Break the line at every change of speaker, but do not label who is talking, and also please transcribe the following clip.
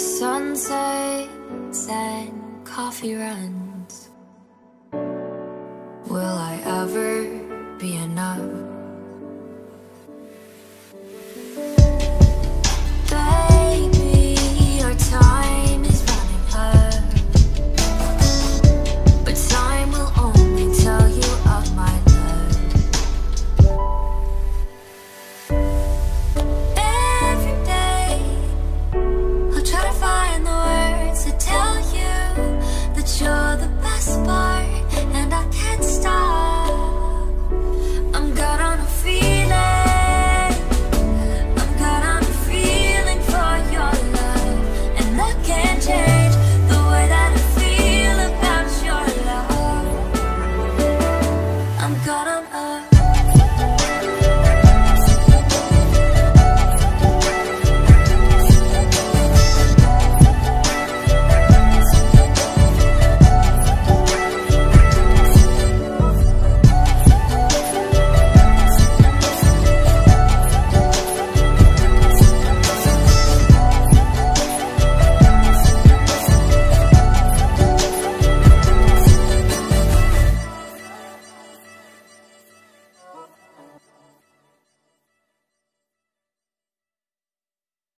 sunsets and coffee runs. Will I ever be enough?